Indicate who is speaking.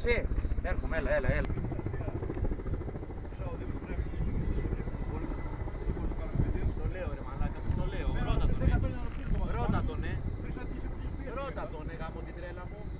Speaker 1: Εντάξει, έρχομαι, έλα, έλα, έλα.
Speaker 2: Ρώτα
Speaker 1: τον, ε. Ρώτα τον, ε, γάμο την τρέλα μου.